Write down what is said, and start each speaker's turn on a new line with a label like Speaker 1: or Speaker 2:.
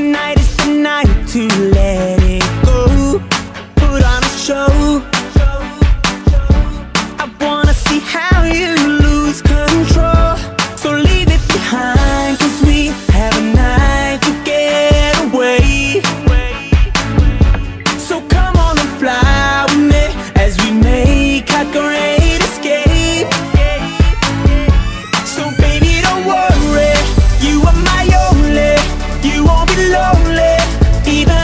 Speaker 1: tonight is the night to lonely, even